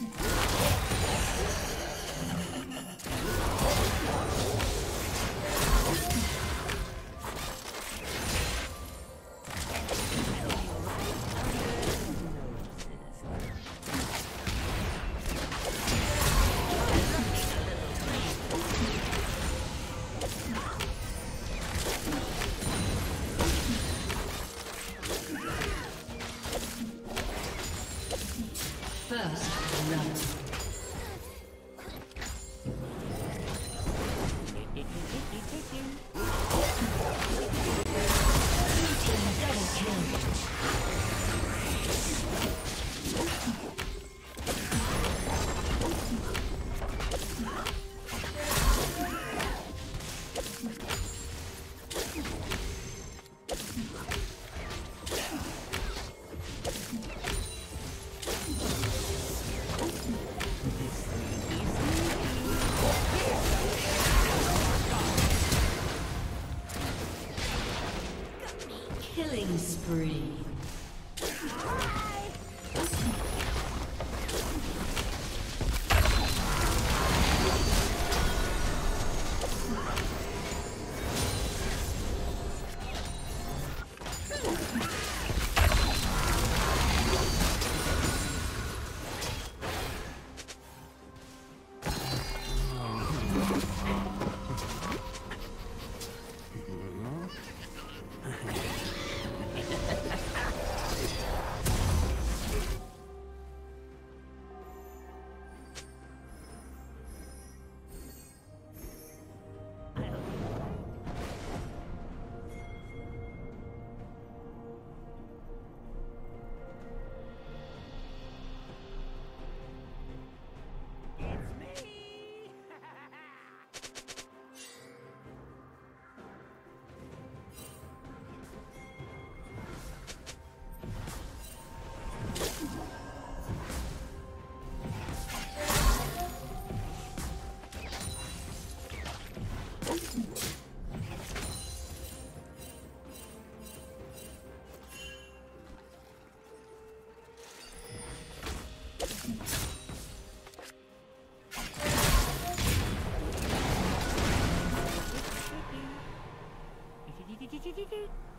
spree. do do do.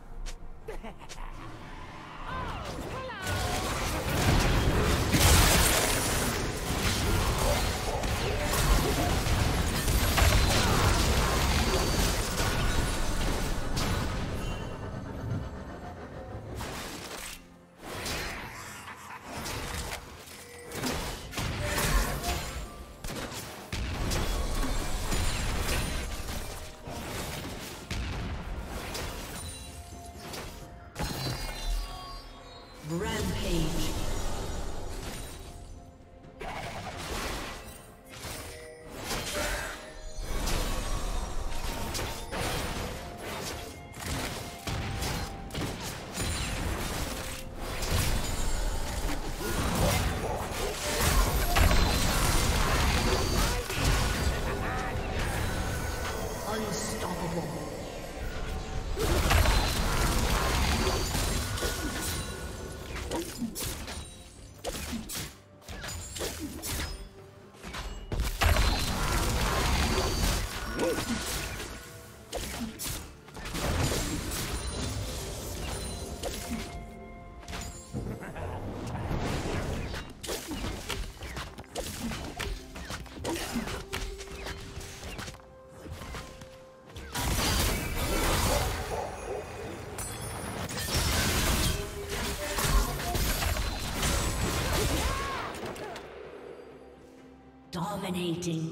Dominating.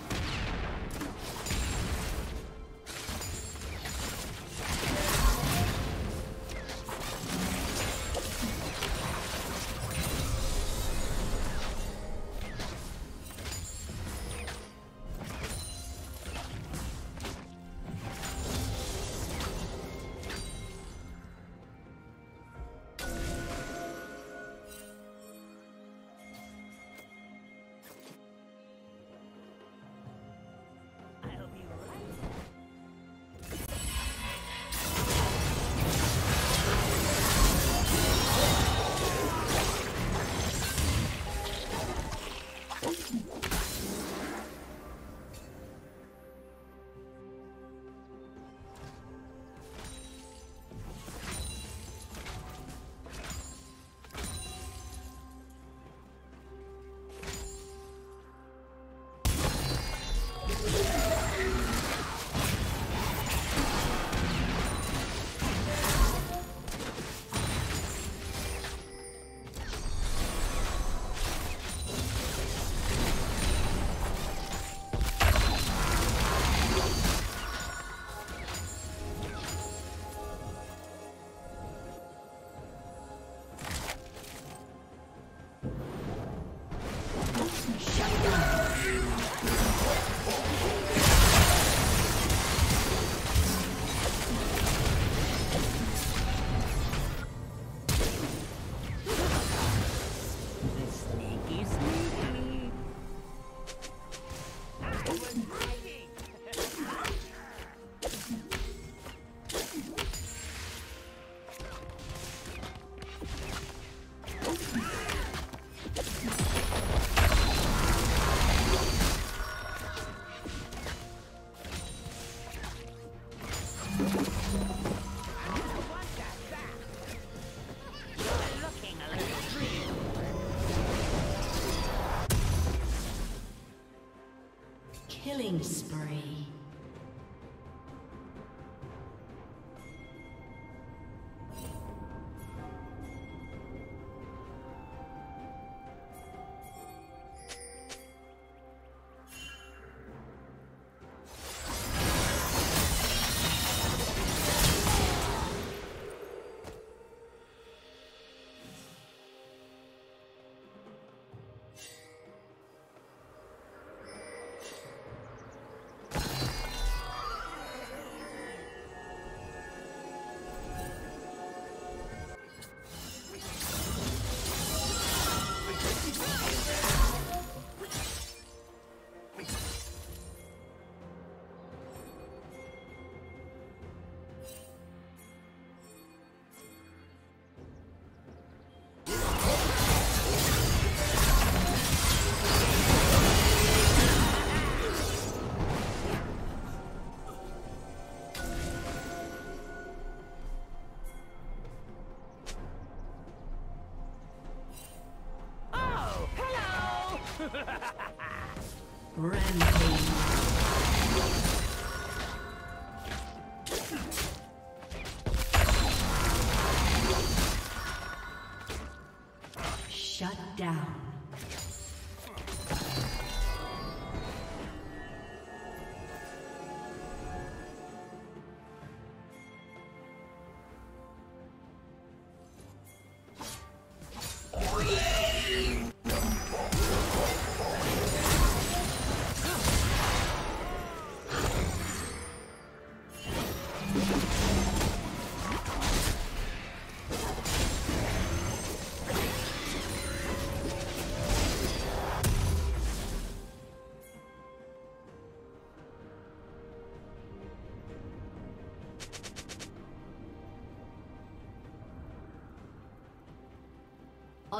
Down.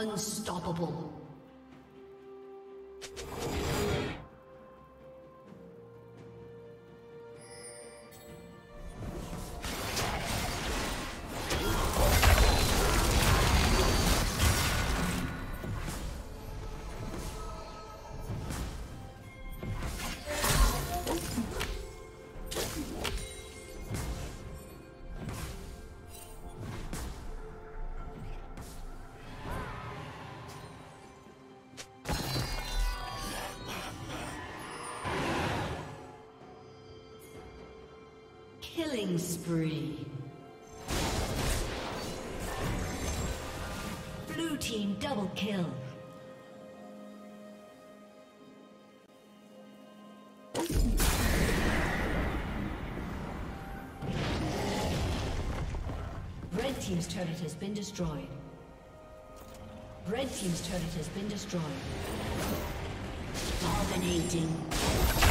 Unstoppable. Killing spree. Blue team double kill. Red team's turret has been destroyed. Red team's turret has been destroyed. Dominating.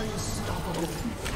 Unstoppable.